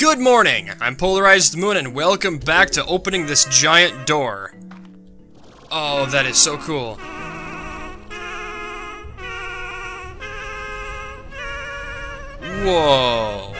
Good morning! I'm Polarized Moon and welcome back to opening this giant door. Oh, that is so cool. Whoa.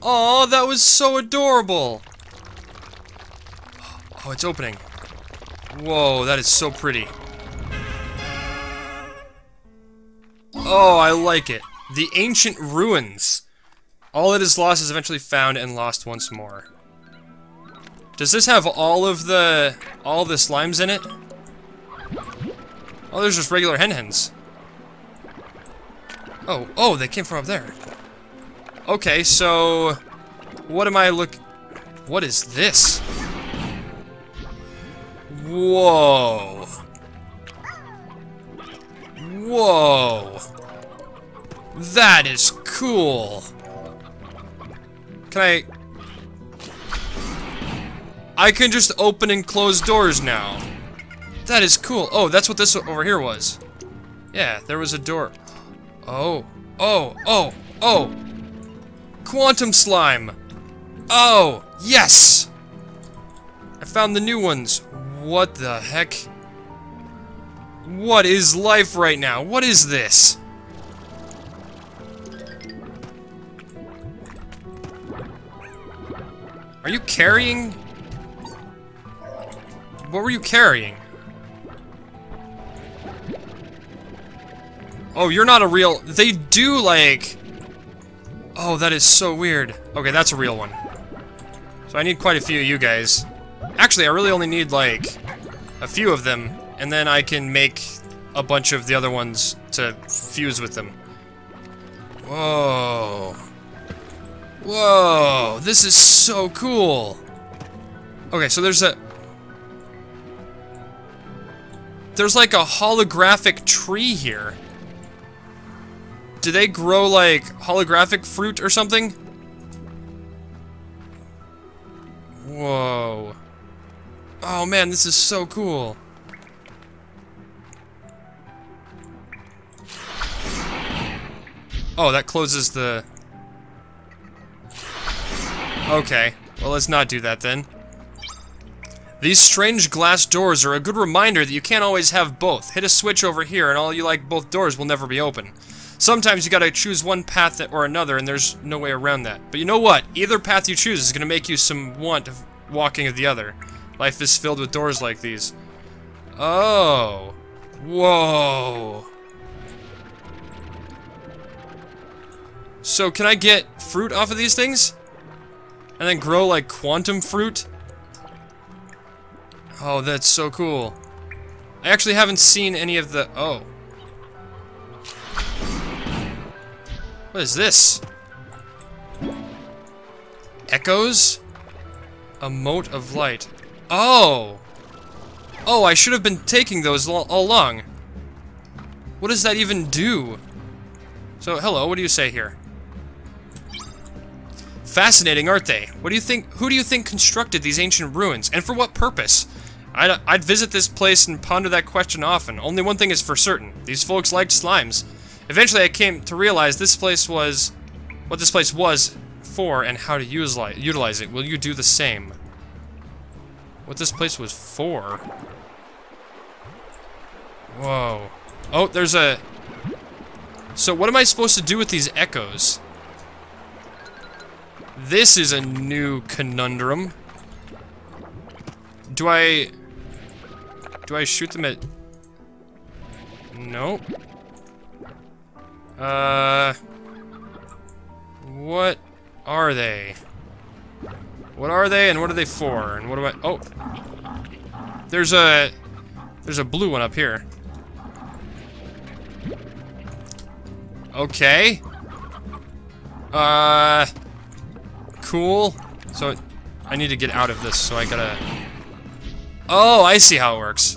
Oh, that was so adorable. Oh, it's opening. Whoa, that is so pretty. Oh, I like it. The Ancient Ruins. All that is lost is eventually found and lost once more. Does this have all of the... all the slimes in it? Oh, there's just regular hen hens. Oh, oh, they came from up there. Okay, so... What am I look... What is this? Whoa. Whoa. That is cool. Can I... I can just open and close doors now. That is cool. Oh, that's what this over here was. Yeah, there was a door. Oh. Oh. Oh. Oh. Quantum slime. Oh. Yes. I found the new ones. What the heck? What is life right now? What is this? Are you carrying? What were you carrying? Oh, you're not a real... They do, like... Oh, that is so weird. Okay, that's a real one. So I need quite a few of you guys. Actually, I really only need, like, a few of them, and then I can make a bunch of the other ones to fuse with them. Whoa. Whoa, this is so cool. Okay, so there's a... There's like a holographic tree here. Do they grow like holographic fruit or something? Whoa. Oh man, this is so cool. Oh, that closes the... Okay, well let's not do that then. These strange glass doors are a good reminder that you can't always have both. Hit a switch over here and all you like both doors will never be open. Sometimes you gotta choose one path or another and there's no way around that. But you know what? Either path you choose is gonna make you some want of walking of the other. Life is filled with doors like these. Oh. Whoa. So can I get fruit off of these things? And then grow like quantum fruit? Oh, that's so cool. I actually haven't seen any of the... Oh. What is this? Echoes? A mote of light. Oh! Oh, I should have been taking those all along. What does that even do? So, hello, what do you say here? Fascinating, aren't they? What do you think? Who do you think constructed these ancient ruins, and for what purpose? I'd, I'd visit this place and ponder that question often. Only one thing is for certain. These folks liked slimes. Eventually, I came to realize this place was... what this place was for and how to use, utilize it. Will you do the same? What this place was for? Whoa. Oh, there's a... So what am I supposed to do with these echoes? This is a new conundrum. Do I... Do I shoot them at... Nope. Uh... What are they? What are they and what are they for? And what do I... Oh! There's a... There's a blue one up here. Okay. Uh... Cool. So, I need to get out of this, so I gotta... Oh, I see how it works.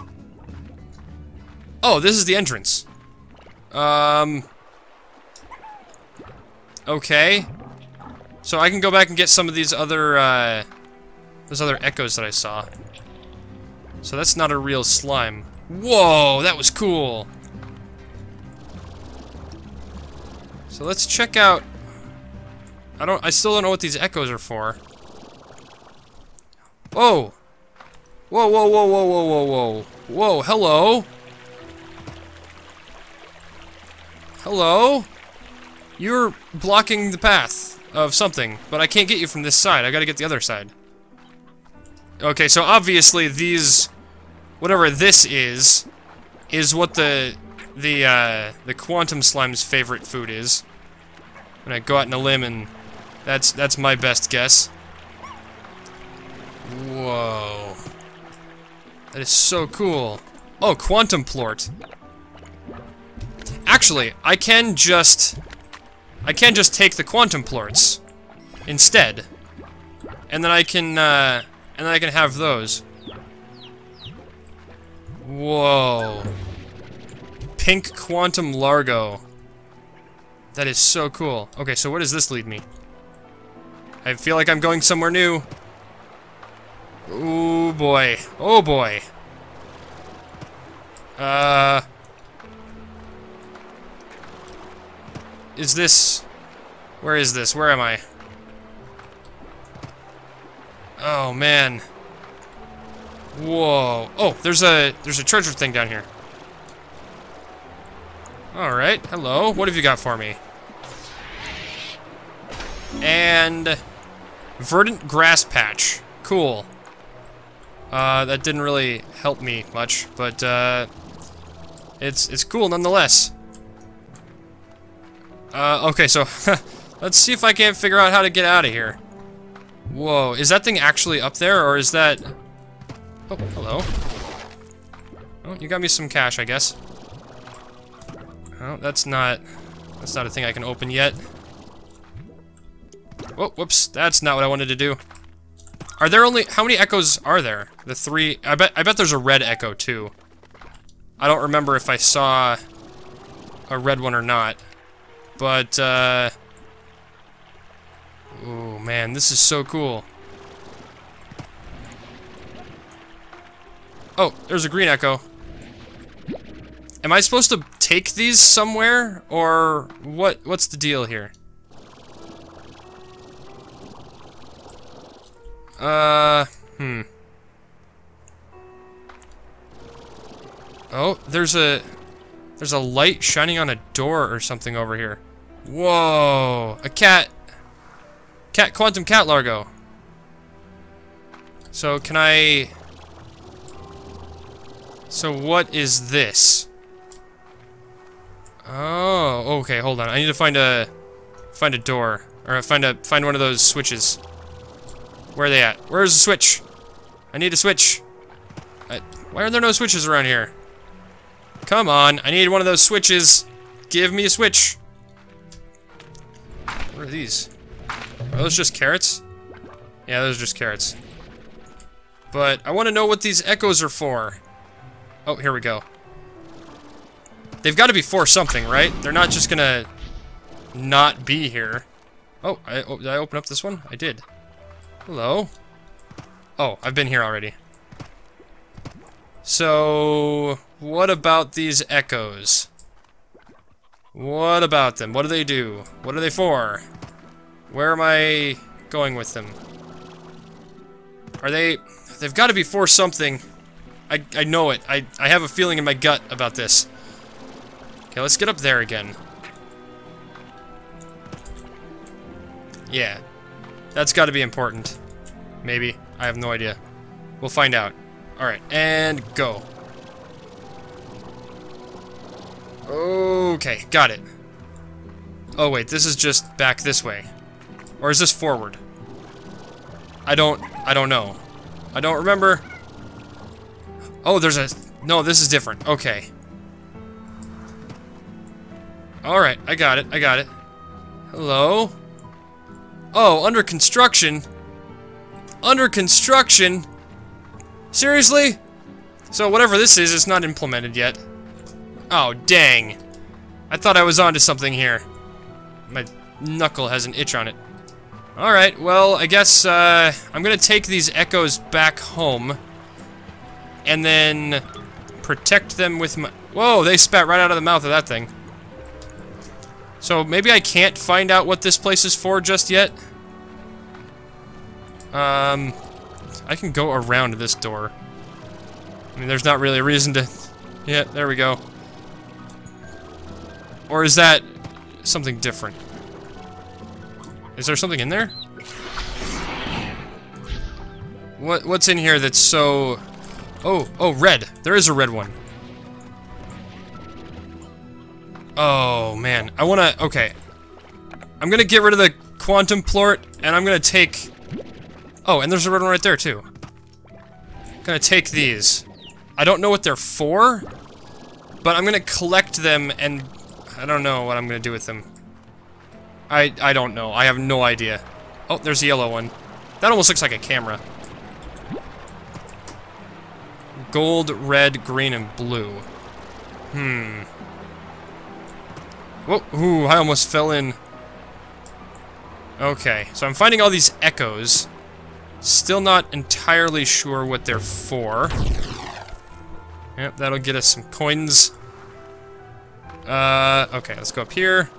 Oh, this is the entrance. Um... Okay. So I can go back and get some of these other, uh... Those other echoes that I saw. So that's not a real slime. Whoa, that was cool! So let's check out... I don't- I still don't know what these echoes are for. Whoa! Whoa, whoa, whoa, whoa, whoa, whoa, whoa. Whoa, hello? Hello? You're blocking the path of something, but I can't get you from this side. I gotta get the other side. Okay, so obviously these... Whatever this is, is what the... The, uh, the Quantum Slime's favorite food is. I'm gonna go out on a limb and... That's, that's my best guess. Whoa. That is so cool. Oh, Quantum Plort. Actually, I can just... I can just take the Quantum Plorts instead. And then I can, uh... And then I can have those. Whoa. Pink Quantum Largo. That is so cool. Okay, so where does this lead me? I feel like I'm going somewhere new. Oh boy. Oh boy. Uh... Is this... Where is this? Where am I? Oh, man. Whoa. Oh, there's a there's a treasure thing down here. Alright, hello. What have you got for me? And... Verdant Grass Patch. Cool. Uh, that didn't really help me much, but, uh... It's, it's cool nonetheless. Uh, okay, so... let's see if I can't figure out how to get out of here. Whoa, is that thing actually up there, or is that... Oh, hello. Oh, you got me some cash, I guess. Oh, that's not... That's not a thing I can open yet. Whoops. That's not what I wanted to do. Are there only... How many echoes are there? The three... I bet, I bet there's a red echo, too. I don't remember if I saw a red one or not. But, uh... Oh, man, this is so cool. Oh, there's a green echo. Am I supposed to take these somewhere? Or what? what's the deal here? Uh, hmm. Oh, there's a... There's a light shining on a door or something over here. Whoa! A cat! Cat Quantum Cat Largo. So, can I... So, what is this? Oh, okay, hold on. I need to find a... Find a door. Or find a... Find one of those switches. Where are they at? Where's the switch? I need a switch. I, why are there no switches around here? Come on, I need one of those switches. Give me a switch. What are these? Are those just carrots? Yeah, those are just carrots. But I want to know what these echoes are for. Oh, here we go. They've got to be for something, right? They're not just gonna not be here. Oh, I, oh, did I open up this one? I did. Hello? Oh, I've been here already. So, what about these echoes? What about them? What do they do? What are they for? Where am I going with them? Are they... They've got to be for something. I, I know it. I, I have a feeling in my gut about this. Okay, let's get up there again. Yeah. That's got to be important. Maybe. I have no idea. We'll find out. Alright, and go. Okay, got it. Oh wait, this is just back this way. Or is this forward? I don't, I don't know. I don't remember. Oh, there's a, no, this is different. Okay. Alright, I got it, I got it. Hello? Oh, under construction? Under construction? Seriously? So whatever this is, it's not implemented yet. Oh, dang. I thought I was onto something here. My knuckle has an itch on it. Alright, well, I guess, uh, I'm gonna take these echoes back home. And then protect them with my... Whoa, they spat right out of the mouth of that thing. So maybe I can't find out what this place is for just yet. Um, I can go around this door. I mean, there's not really a reason to... Yeah, there we go. Or is that something different? Is there something in there? What What's in here that's so... Oh, oh, red. There is a red one. Oh, man. I want to... Okay. I'm going to get rid of the quantum plort, and I'm going to take... Oh, and there's a red one right there, too. To take these. I don't know what they're for, but I'm to collect them, and I don't know what I'm to do with them. I, I don't know. I have no idea. Oh, there's a yellow one. That almost looks like a camera. Gold, red, green, and blue. Hmm. Whoa, ooh, I almost fell in. Okay, so I'm finding all these echoes. Still not entirely sure what they're for. Yep, that'll get us some coins. Uh, okay, let's go up here.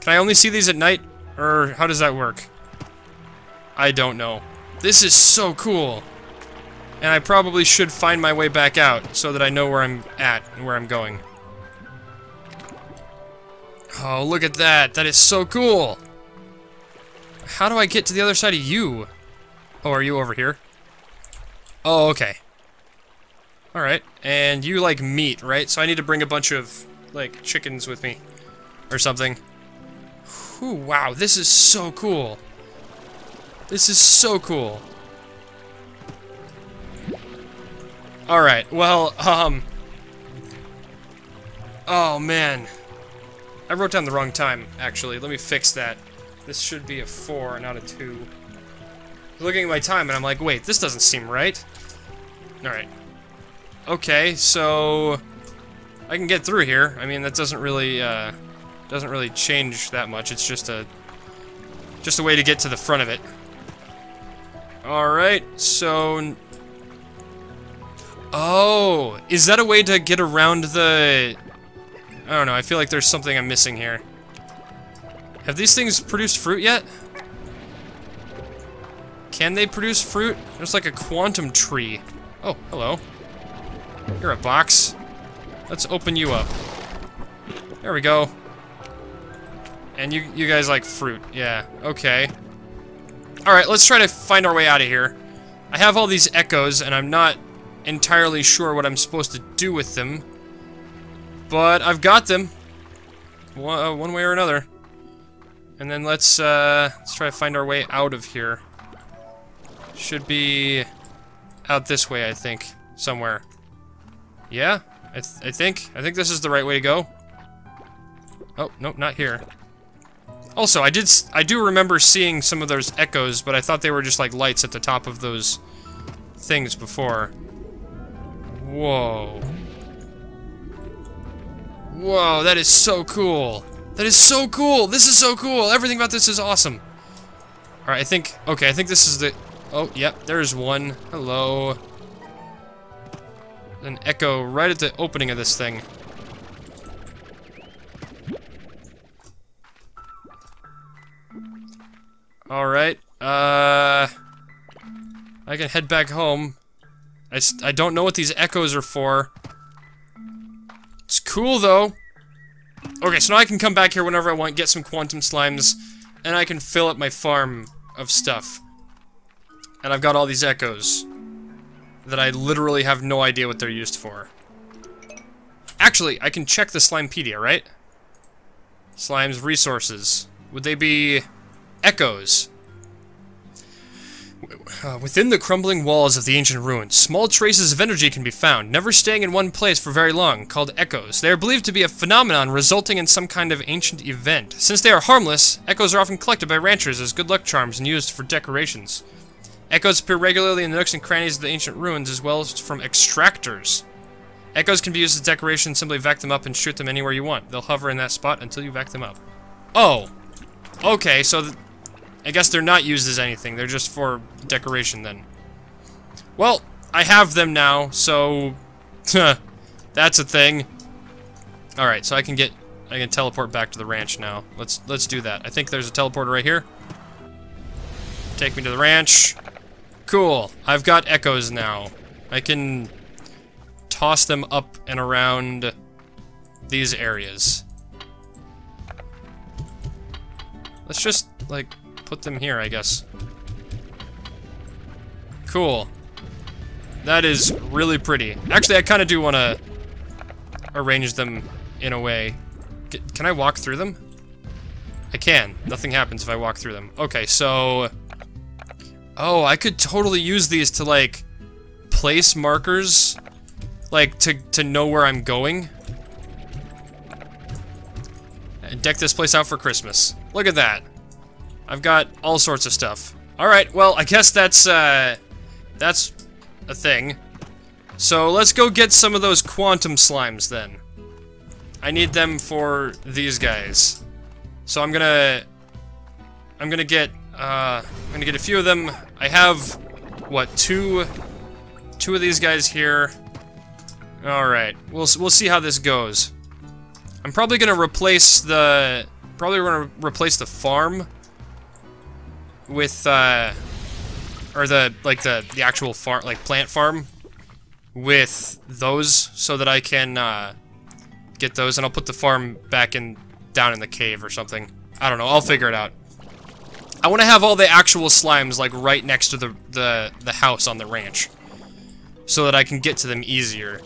Can I only see these at night? Or how does that work? I don't know. This is so cool. And I probably should find my way back out so that I know where I'm at and where I'm going. Oh, look at that. That is so cool. How do I get to the other side of you? Oh, are you over here? Oh, okay. Alright, and you like meat, right? So I need to bring a bunch of, like, chickens with me. Or something. Whew, wow, this is so cool. This is so cool. Alright, well, um... Oh, man. I wrote down the wrong time, actually. Let me fix that. This should be a 4, not a 2. Looking at my time, and I'm like, wait, this doesn't seem right. Alright. Okay, so... I can get through here. I mean, that doesn't really, uh... Doesn't really change that much. It's just a... Just a way to get to the front of it. Alright, so... Oh! Is that a way to get around the... I don't know, I feel like there's something I'm missing here. Have these things produced fruit yet? Can they produce fruit? There's like a quantum tree. Oh, hello. You're a box. Let's open you up. There we go. And you, you guys like fruit. Yeah, okay. Alright, let's try to find our way out of here. I have all these echoes, and I'm not entirely sure what I'm supposed to do with them. But I've got them. One, uh, one way or another. And then let's, uh, let's try to find our way out of here. Should be out this way, I think. Somewhere. Yeah? I, th I think. I think this is the right way to go. Oh, nope, not here. Also, I did I do remember seeing some of those echoes, but I thought they were just like lights at the top of those things before. Whoa. Whoa, that is so cool. That is so cool. This is so cool. Everything about this is awesome. Alright, I think... Okay, I think this is the... Oh, yep, there's one. Hello. An echo right at the opening of this thing. Alright, uh... I can head back home. I, I don't know what these echoes are for. It's cool, though. Okay, so now I can come back here whenever I want, get some quantum slimes, and I can fill up my farm of stuff. And I've got all these echoes that I literally have no idea what they're used for. Actually, I can check the Slimepedia, right? Slime's resources. Would they be echoes? Uh, within the crumbling walls of the ancient ruins, small traces of energy can be found, never staying in one place for very long, called echoes. They are believed to be a phenomenon resulting in some kind of ancient event. Since they are harmless, echoes are often collected by ranchers as good luck charms and used for decorations. Echoes appear regularly in the nooks and crannies of the ancient ruins, as well as from extractors. Echoes can be used as decoration, simply vac them up and shoot them anywhere you want. They'll hover in that spot until you vac them up. Oh! Okay, so I guess they're not used as anything. They're just for decoration then. Well, I have them now, so... that's a thing. Alright, so I can get I can teleport back to the ranch now. Let's let's do that. I think there's a teleporter right here. Take me to the ranch. Cool. I've got echoes now. I can toss them up and around these areas. Let's just, like, put them here, I guess. Cool. That is really pretty. Actually, I kind of do want to arrange them in a way. C can I walk through them? I can. Nothing happens if I walk through them. Okay, so... Oh, I could totally use these to, like, place markers. Like, to, to know where I'm going. And deck this place out for Christmas. Look at that. I've got all sorts of stuff. Alright, well, I guess that's, uh... That's a thing. So let's go get some of those quantum slimes then. I need them for these guys. So I'm gonna... I'm gonna get, uh... I'm gonna get a few of them. I have, what, two... Two of these guys here. Alright, we'll, we'll see how this goes. I'm probably gonna replace the... Probably gonna replace the farm with, uh... Or the, like, the, the actual farm, like, plant farm with those so that I can, uh, get those, and I'll put the farm back in, down in the cave or something. I don't know, I'll figure it out. I want to have all the actual slimes, like, right next to the, the, the house on the ranch. So that I can get to them easier.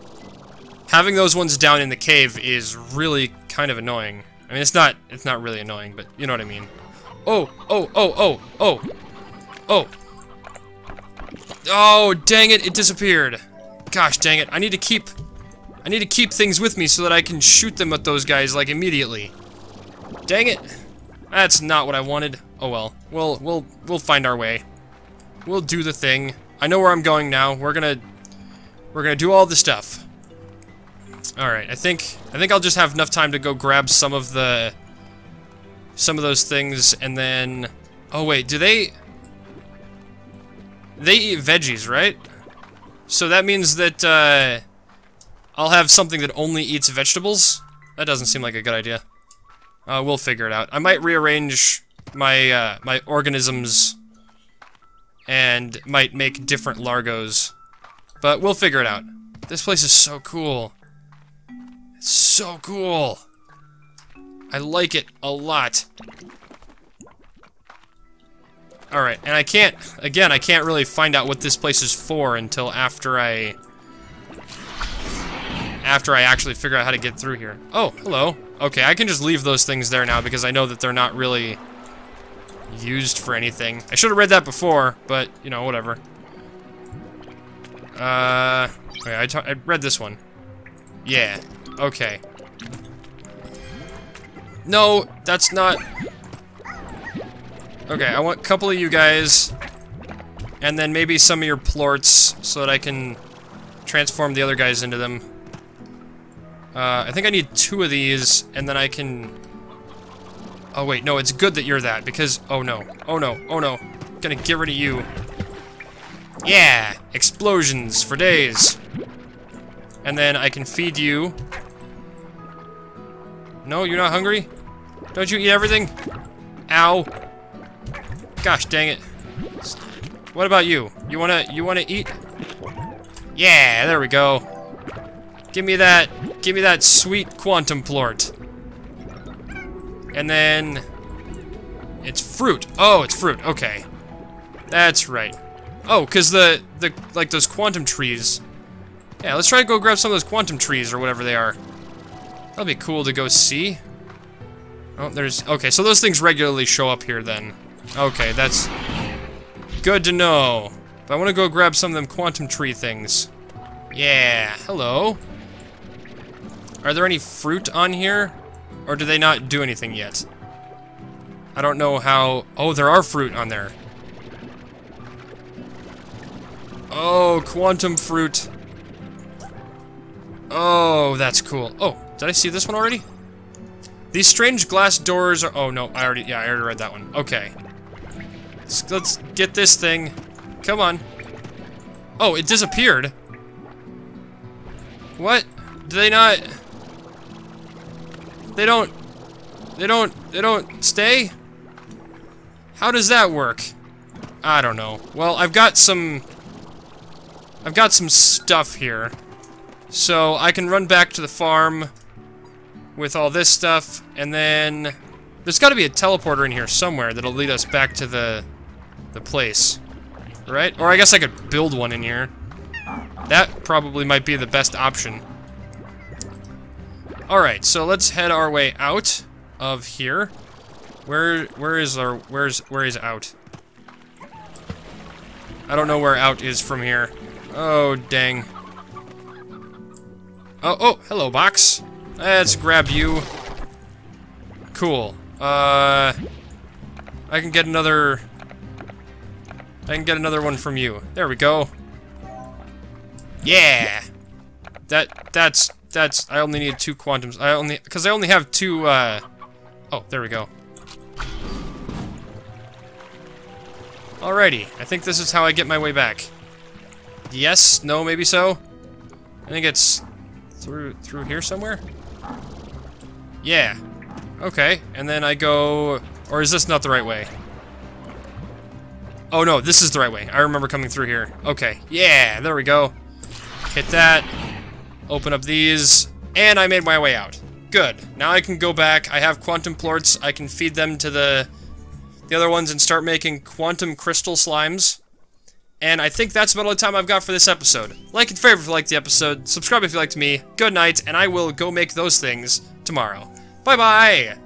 Having those ones down in the cave is really kind of annoying. I mean, it's not, it's not really annoying, but you know what I mean. Oh, oh, oh, oh, oh, oh. Oh, dang it, it disappeared. Gosh, dang it, I need to keep, I need to keep things with me so that I can shoot them at those guys, like, immediately. Dang it. That's not what I wanted. Oh well, we'll, we'll, we'll find our way. We'll do the thing. I know where I'm going now. We're gonna, we're gonna do all the stuff. Alright, I think, I think I'll just have enough time to go grab some of the, some of those things, and then... Oh, wait, do they... They eat veggies, right? So that means that, uh... I'll have something that only eats vegetables? That doesn't seem like a good idea. Uh, we'll figure it out. I might rearrange my, uh, my organisms and might make different largos. But we'll figure it out. This place is so cool. It's so cool. I like it a lot. Alright, and I can't, again, I can't really find out what this place is for until after I... After I actually figure out how to get through here. Oh, hello. Okay, I can just leave those things there now because I know that they're not really used for anything. I should have read that before, but, you know, whatever. Uh, wait, I, I read this one. Yeah, okay. No, that's not... Okay, I want a couple of you guys, and then maybe some of your plorts, so that I can transform the other guys into them. Uh, I think I need two of these, and then I can... Oh wait, no, it's good that you're that, because... Oh no, oh no, oh no. Gonna get rid of you. Yeah! Explosions for days. And then I can feed you no, you're not hungry? Don't you eat everything? Ow. Gosh dang it. What about you? You wanna you wanna eat? Yeah, there we go. Give me that give me that sweet quantum plort. And then it's fruit. Oh, it's fruit. Okay. That's right. Oh, cause the the like those quantum trees. Yeah, let's try to go grab some of those quantum trees or whatever they are. That'll be cool to go see. Oh, there's... Okay, so those things regularly show up here then. Okay, that's good to know. But I want to go grab some of them quantum tree things. Yeah, hello. Are there any fruit on here? Or do they not do anything yet? I don't know how... Oh, there are fruit on there. Oh, quantum fruit. Oh, that's cool. Oh, did I see this one already? These strange glass doors are- oh no, I already- yeah, I already read that one. Okay. Let's, let's get this thing. Come on. Oh, it disappeared. What? Do they not- They don't... They don't... They don't stay? How does that work? I don't know. Well, I've got some... I've got some stuff here. So, I can run back to the farm with all this stuff, and then... There's gotta be a teleporter in here somewhere that'll lead us back to the... the place. Right? Or I guess I could build one in here. That probably might be the best option. Alright, so let's head our way out of here. Where where is our where's where is out? I don't know where out is from here. Oh dang. Oh oh hello box. Let's grab you. Cool. Uh I can get another I can get another one from you. There we go. Yeah! That, that's, that's, I only need two quantums. I only, because I only have two, uh, oh, there we go. Alrighty, I think this is how I get my way back. Yes, no, maybe so? I think it's through, through here somewhere? Yeah. Okay, and then I go, or is this not the right way? Oh no, this is the right way. I remember coming through here. Okay, yeah, there we go. Hit that. Open up these. And I made my way out. Good. Now I can go back. I have quantum plorts. I can feed them to the, the other ones and start making quantum crystal slimes. And I think that's about all the time I've got for this episode. Like and favorite if you liked the episode. Subscribe if you liked me. Good night, and I will go make those things tomorrow. Bye-bye!